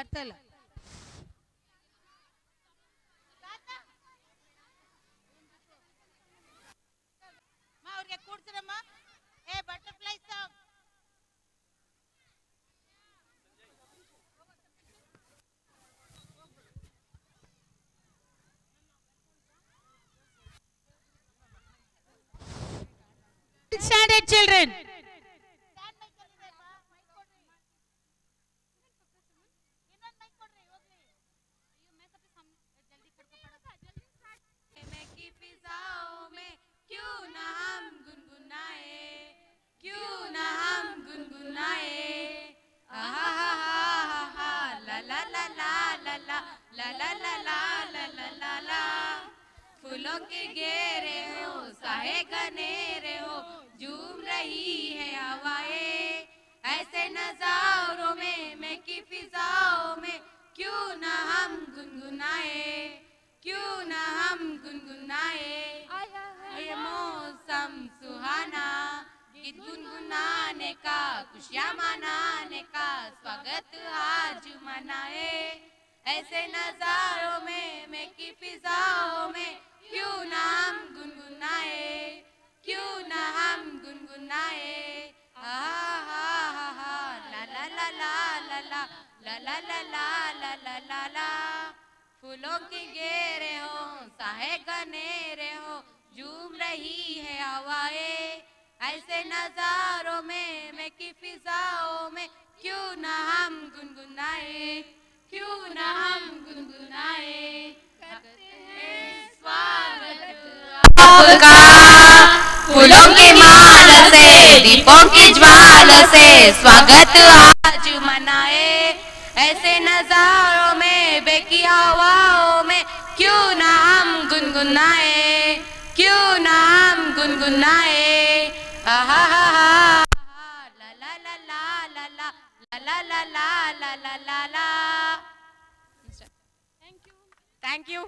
बर्तल फूलों के घेरे हो, साहे घनेरे हो, झूम रही है हवाएँ। ऐसे नजारों में, मैं की फिजाओं में, क्यों ना हम गुनगुनाए? क्यों ना हम गुनगुनाए? ये मौसम सुहाना, गीत गुनगुनाने का, खुशियाँ मनाने का, स्वागत आज मनाए। ऐसे नजारों में, मैं की फिजाओं में क्यों ना हम गुनगुनाए क्यों ना हम गुनगुनाए हा हा ला ला ला ला ला ला ला ला ला ला ला ला फूलों की घेरे हो साहे घनेरे हो झूम रही है हवाएँ ऐसे नजारों में मैं की फिजाओं में क्यों ना हम गुनगुनाए क्यों ना हम गुनगुनाए हैं आपका फूलों की माल से दीपों की ज्वाल से स्वागत आज मनाए ऐसे नजारों में बेकी हवाओं में क्यों ना गुनगुनाए क्यों ना हम गुनगुनाए आहा हा हा ला ला ला ला ला ला ला ला ला thank you thank you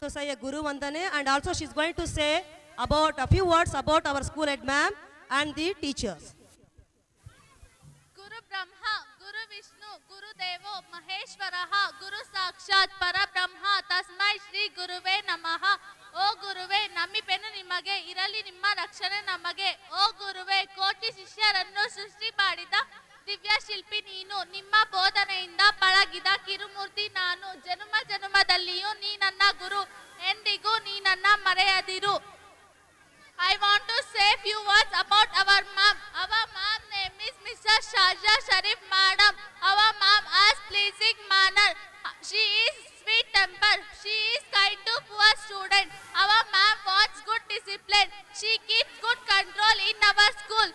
So say Guru Vandane and also she is going to say about a few words about our school head ma'am and the teachers. Guru Brahma, Guru Vishnu, Guru Devo, Maheshwaraha, Guru Sakshat, Para Brahma, Tasmai Shri Guruve Namaha. O Guruve, Nami Pena Nimage, Irali Nimma Rakshana Namage. Manner. Uh, she is sweet temper. She is kind to poor student. Our mom wants good discipline. She keeps good control in our school.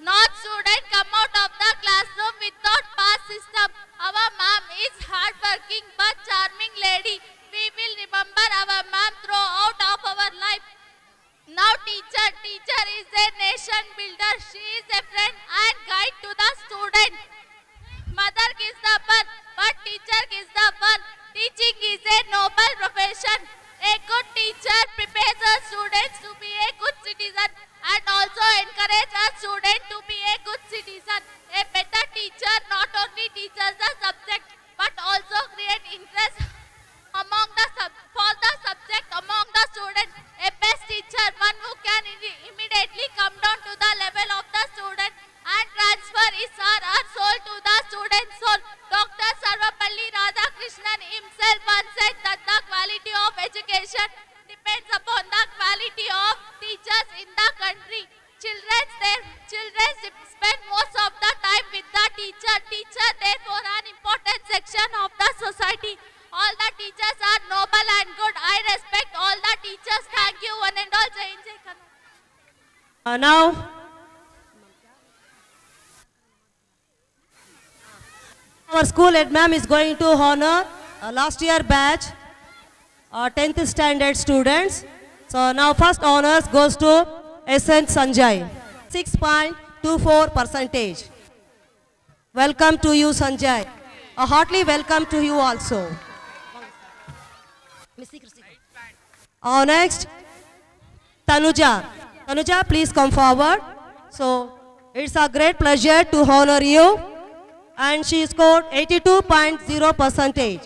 Not student come out of the classroom without pass system. Our mom is hardworking but charming lady. We will remember our mom throughout of our life. Now teacher, teacher is a nation builder. She is a friend and guide to the student. Mother किस्सा पर, पर teacher किस्सा पर now, our school head ma'am is going to honor uh, last year batch, uh, 10th standard students. So now first honors goes to SN Sanjay, 6.24 percentage. Welcome to you Sanjay. A heartily welcome to you also. Uh, next, Tanuja. Tanuja, please come forward. So, it's a great pleasure to honor you. And she scored 82.0 percentage.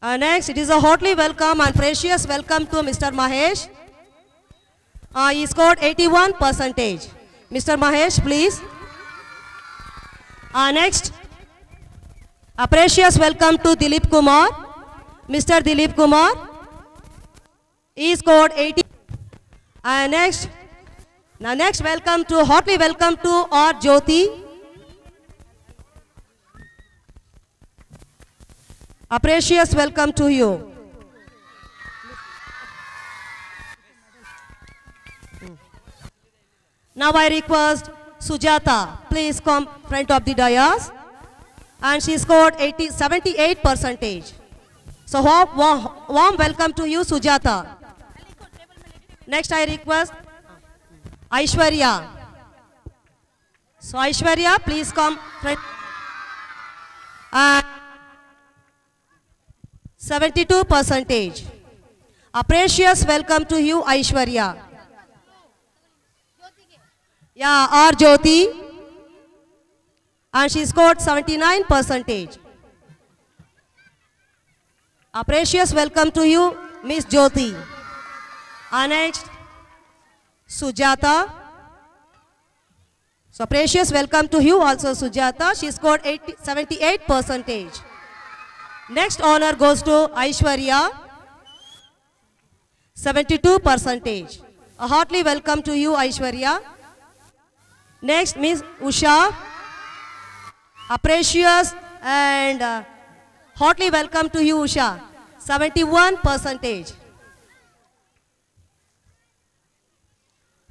Uh, next, it is a heartily welcome and precious welcome to Mr. Mahesh. Uh, he scored 81 percentage. Mr. Mahesh, please. Uh, next, a precious welcome to Dilip Kumar. Mr. Dilip Kumar. He scored 80. And next, now next welcome to, hotly welcome to our Jyoti. A precious welcome to you. Now I request Sujata, please come front of the dais. And she scored 80, 78 percentage. So warm, warm, warm welcome to you, Sujata. Next I request Aishwarya. So Aishwarya, please come. And 72 percentage. A precious welcome to you, Aishwarya. Yeah, R. Jyoti. And she scored 79 percentage. A precious welcome to you, Miss Jyoti. And next, Sujata. So precious welcome to you also, Sujata. She scored 80, 78 percentage. Next honor goes to Aishwarya, 72 percentage. A heartily welcome to you, Aishwarya. Next, Miss Usha, a precious and uh, heartily welcome to you, Usha, 71 percentage.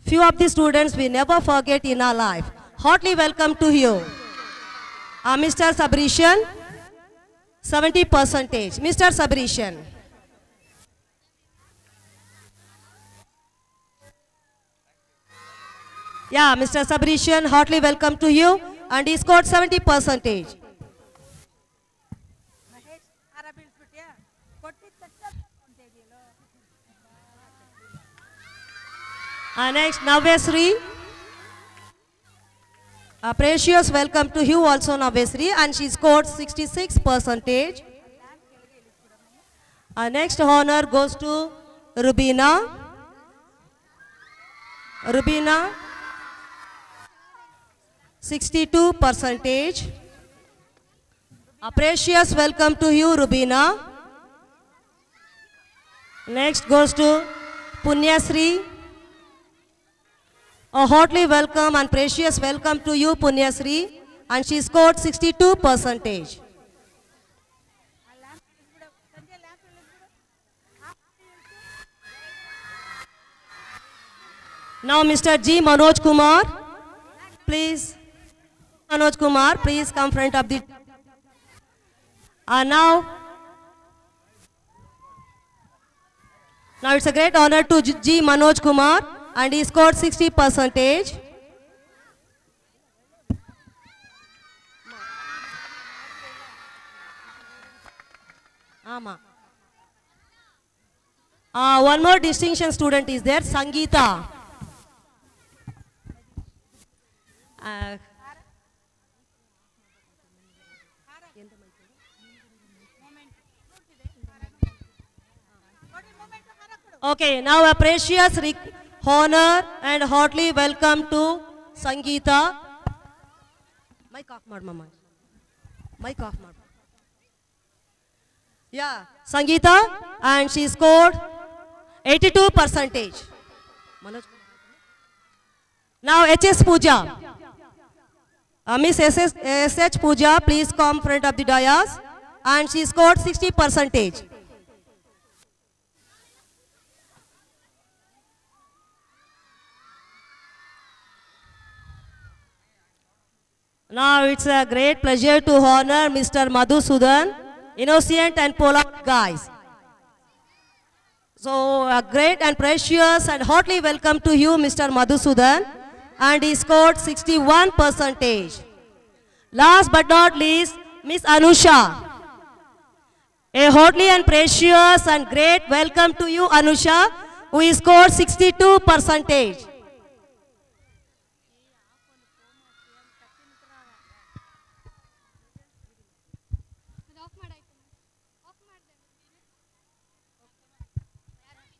Few of the students we never forget in our life. Heartily welcome to you. Uh, Mr. Sabrishan, 70 percentage. Mr. Sabrishan. Yeah, Mr. Sabrishan, heartily welcome to you. And he scored 70 percentage. Next, Navesri. A precious welcome to you also, Navesri. And she scored 66 percentage. Our next honor goes to Rubina. Rubina, 62 percentage. A precious welcome to you, Rubina. Next goes to Punyasri. A heartily welcome and precious welcome to you, Punyasri. And she scored 62 percentage. Now Mr. G. Manoj Kumar, please. Manoj Kumar, please come front of the. And now, now it's a great honor to. G. Manoj Kumar, and he scored 60 percentage. Ama. Uh, one more distinction student is there, Sangeeta. Uh, Okay, now a precious re- honor and heartily welcome to Sangeeta. Mic off, Mama. Mic off, Mama. Yeah, Sangeeta, and she scored 82 percentage. Manoj. Now H.S. Pooja. Uh, Miss S.H. Pooja, please come front of the dais. And she scored 60 percentage. Now it's a great pleasure to honor Mr. Madhusudan, innocent and polite guys. So a great and precious and heartily welcome to you, Mr. Madhusudan, and he scored 61 percentage. Last but not least, Miss Anusha. A heartily and precious and great welcome to you, Anusha, who scored 62 percentage.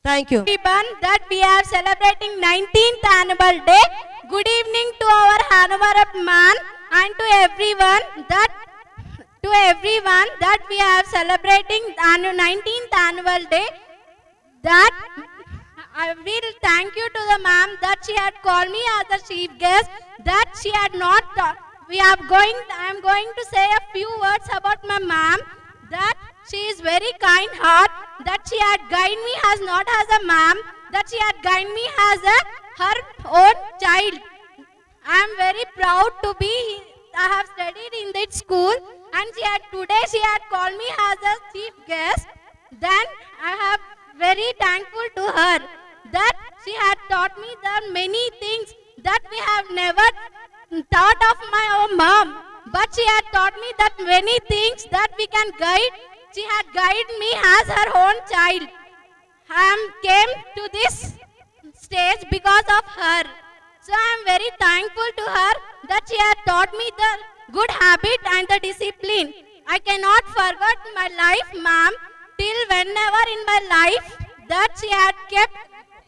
Thank you. everyone that we are celebrating 19th annual day. Good evening to our honorable man and to everyone that to everyone that we are celebrating annu- 19th annual day. That I will thank you to the ma'am that she had called me as a chief guest. That she had not. we are going. I am going to say a few words about my ma'am. That she is very kind heart. That she had guided me as not as a ma'am. That she had guided me as a her own child. I am very proud to be. I have studied in that school, and she had today she had called me as a chief guest. Then I have very thankful to her that she had taught me the many things that we have never thought of my own mom. But she had taught me that many things that we can guide. She had guided me as her own child. I am came to this stage because of her. So I am very thankful to her that she had taught me the good habit and the discipline. I cannot forget my life, ma'am, till whenever in my life that she had kept.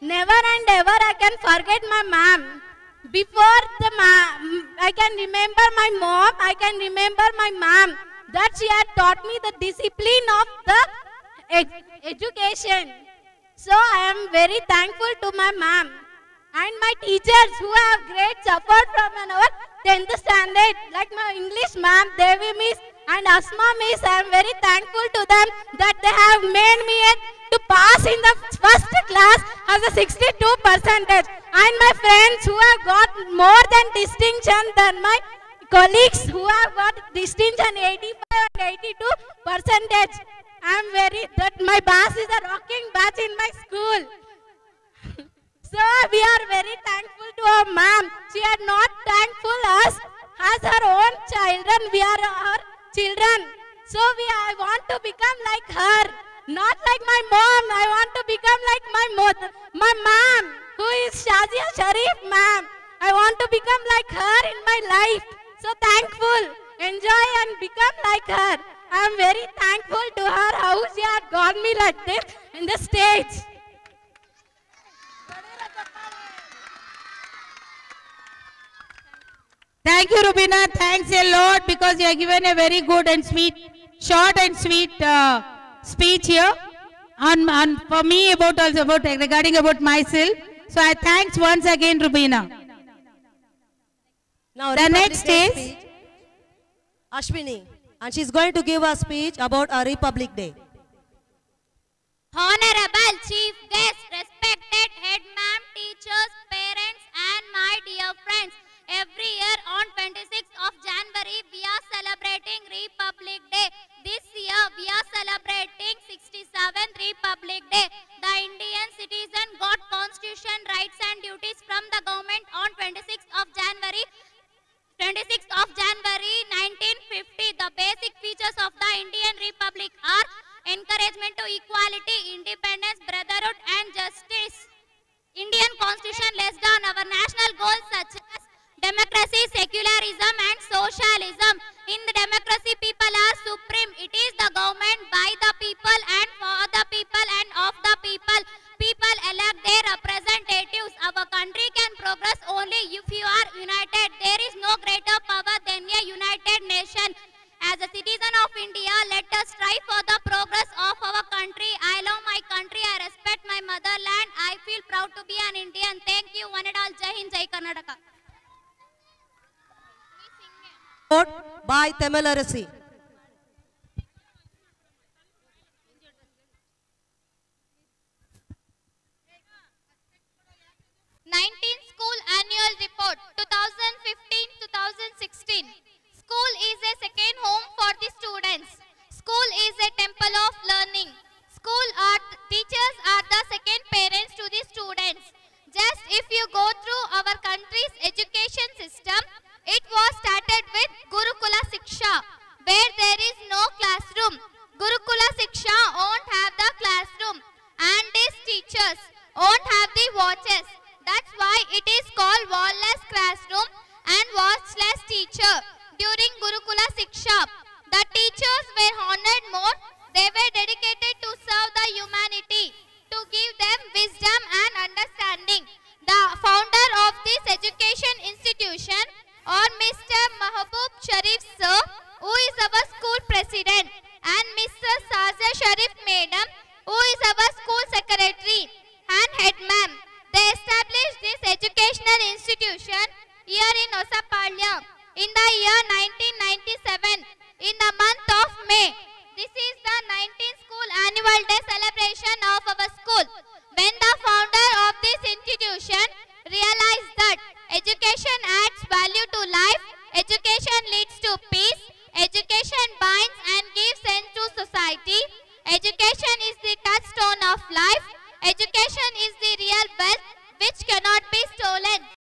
Never and ever I can forget my ma'am. Before the ma'am, I can remember my mom, I can remember my ma'am that she had taught me the discipline of the ed- education. So I am very thankful to my ma'am and my teachers who have great support from our 10th standard like my English ma'am, Devi miss and Asma miss. I am very thankful to them that they have made me to pass in the first class as a 62 percentage and my friends who have got more than distinction than my colleagues who have got distinction 85 and 82 percentage. I am very that my boss is a rocking batch in my school. so we are very thankful to our ma'am. She had not thankful us as her own children. We are her children. So we I want to become like her. Not like my mom. I want to become like my mother, my mom, who is Shazia Sharif ma'am. I want to become like her in my life. So thankful. Enjoy and become like her. I am very thankful to her how she had got me like this in the stage. Thank you, Rubina. Thanks a lot because you have given a very good and sweet, short and sweet uh, speech here on for me about also about regarding about myself. So I thanks once again, Rubina. Now The next Day is- speech, Ashwini, and she's going to give a speech about our Republic Day. Honorable Chief Guest, respected head ma'am, teachers, parents, and my dear friends. Every year on 26th of January, we are celebrating Republic Day. This year, we are celebrating 67th Republic Day. The ಕಮಲರಸಿ another institution here in Osapalya in the year 1997 in the month of May. This is the 19th school annual day celebration of our school. When the founder of this institution realized that education adds value to life, education leads to peace, education binds and gives sense to society, education is the touchstone of life, education is the real wealth which cannot be stolen.